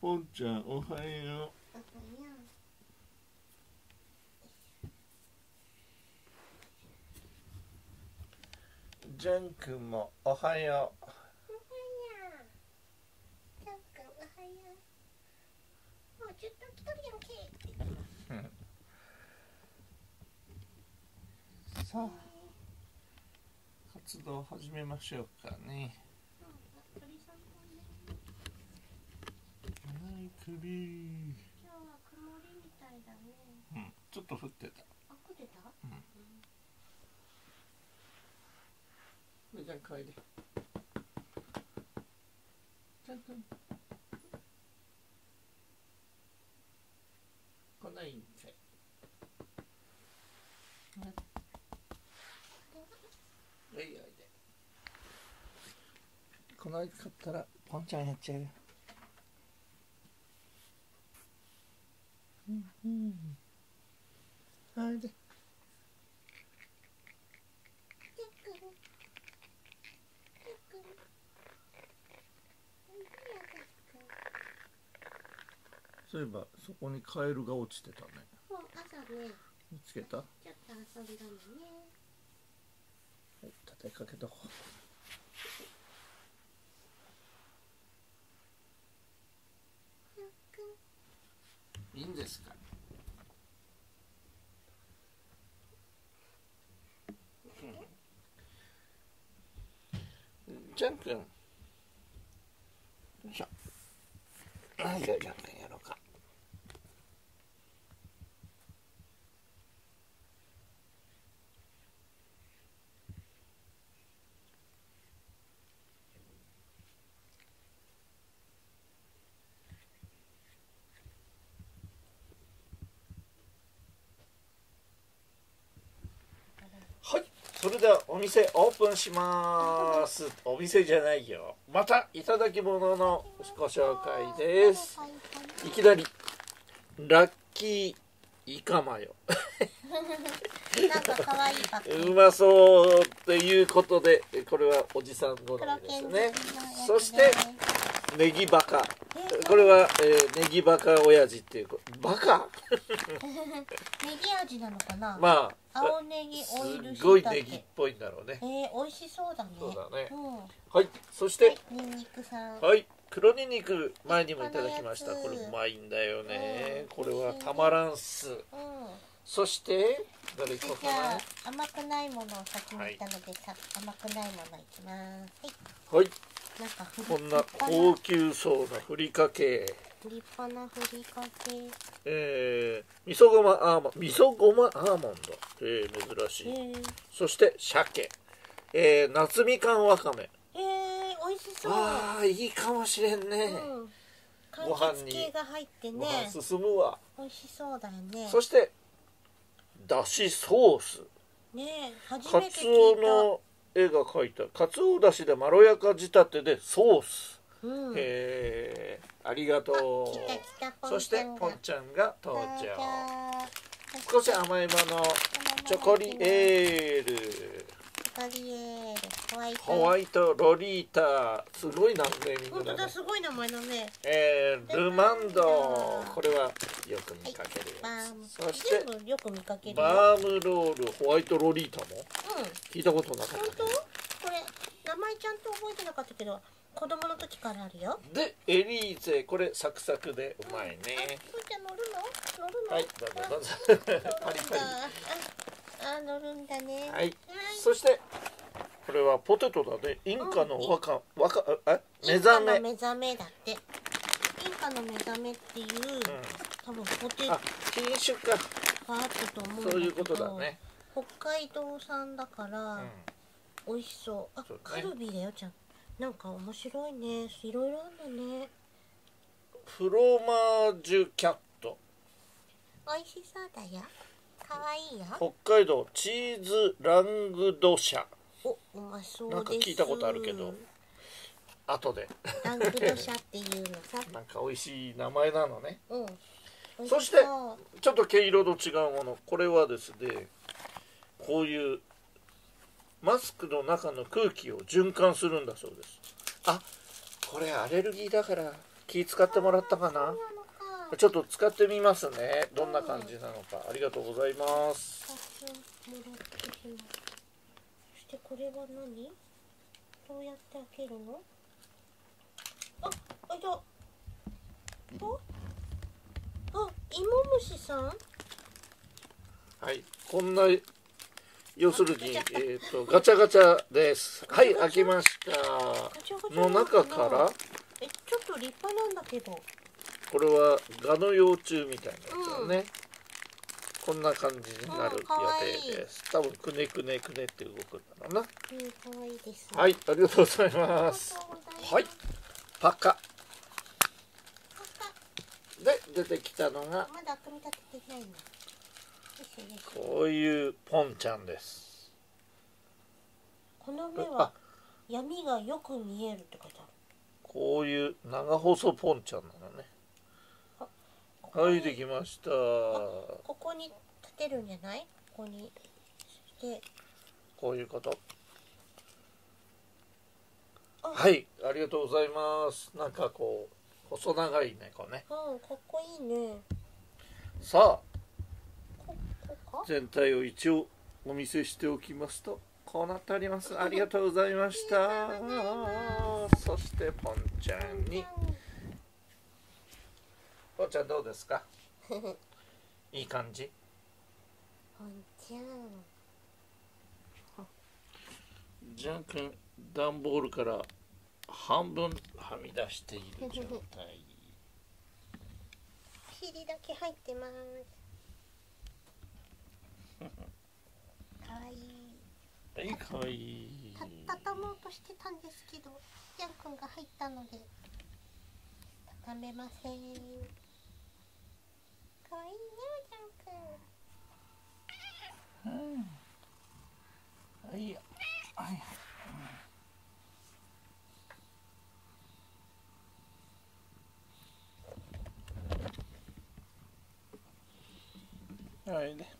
ぽんちゃんおはよう。おはよジャン君もおはよう。さあ活動始めましょうかね鳥さんもねはい首。今日は曇りみたいだね。うんちょっと降ってた。あく出た？じゃん帰りジャン君来ないんかい。おいおいで。来ないかったらポンちゃんやっちゃうようん。うんはい。で。ジャン君ジャン君いいやジャン君そういえばそこにカエルが落ちてたね。もう朝ね。見つけた？はちょっと遊んだのね。い立てかけとこう。いいんですか？ジャン君よいしょはいじゃあジャン君やろうかはい、それではお店オープンします。お店じゃないよ。またいただき物のご紹介です。はいきなりラッキーイカマヨ。なんか可愛いパッうまそうっていうことで、これはおじさん好みですね。そしてネギバカ。これは、えーネギバカ親父っていうバカ？ネギ味なのかな、まあ青ネギオイルすごいネギっぽいんだろうねえ。ー、美味しそうだねそうだねうん、ははい、そして。いニンニクさんはい、黒ニンニク前にもいただきました。これうまいんだよね。うんこれはたまらんっす。うんそしてどれいこうか。甘くないものを先に言ったので、さ甘くないものいきますはい、はいなんかこんな高級そうなふりかけ。立派なふりかけえー、味噌ごまアーモンド、味噌ごまアーモンド。えー、珍しえい。ー、そして鮭。えー、夏みかんわかめ。えー、美味しそうああ、いいかもしれんね。うんご柑飯にが入ってごね飯進むわ。美味しそうだよねそして、だしソース。ね初カめて聞いの絵が描いたカツオだしでまろやか仕立てでソース、たうん。へえありがとう。そしてポンンちゃんが登場。場少し甘いもの。チョコリエールチョコリエールホワイトホワイトロリータすごいなネーミン本当グだすごい名前だね。えー、ルマンドこれはよく見かけるバやームつ。そして全部よく見かけるよ。バームロールホワイトロリータも？うん。聞いたことなかっ本当？たねこれ名前ちゃんと覚えてなかったけど子供の時からあるよ。でエリーゼこれサクサクでうまいね。あふーちゃん乗るの？乗るの？はいどうぞどうぞ。パリパリ乗るんだね。はい。そしてこれはポテトだね。インカのわかわかあ目覚インカのめ目覚めだって。インカの目覚めっていう、多分ポテト。あ品種か。があったと思うそういうことだね。北海道産だから、うん。美味しそう。あそうね。カルビだよちゃん。なんか面白いね。いろいろあるんだね。フロマージュキャット。美味しそうだよかわいいよ。北海道チーズラングドシャ。おうまそうです。なんか聞いたことあるけど。後で。ラングドシャっていうのさ。なんか美味しい名前なのね。うん。そしてちょっと毛色の違うもの。これはですねこういうマスクの中の空気を循環するんだそうです。あこれアレルギーだから気使ってもらったかなちょっと使ってみますね。どんな感じなのか。ありがとうございます。そしてこれは何？どうやって開けるの？あ、あいた。あ、あ、芋虫さん？はい。こんな要するに、えー、とガチャガチャです。はい開きました。の中から？え、ちょっと立派なんだけどこれはガの幼虫みたいなやつだね、こんな感じになる予定です。多分くねくねくねって動くんだろうな。うん、いいです。はいありがとうございます。はいパカ。パで出てきたのがカまだ組み立ててないの。こういうポンちゃんです。この目あ。は闇がよく見えるって書いてある。こういう長細ポンちゃんなのねはいできました。ここに立てるんじゃない？ここにそして。こういうこと。あ。はいありがとうございます。なんかこう細長い猫ね。うんかっこいいね。さあ。全体を一応お見せしておきますとこうなっております。ありがとうございました。そしてポンちゃんにポンちゃんどうですか？いい感じ？ポンちゃん若干段ボールから半分はみ出している状態。尻だけ入ってます。かわいい。はいかわいい。た畳もうとしてたんですけどジャン君が入ったので畳めませんかわいいねジ